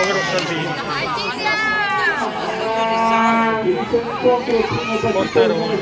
Salvini. Portarono.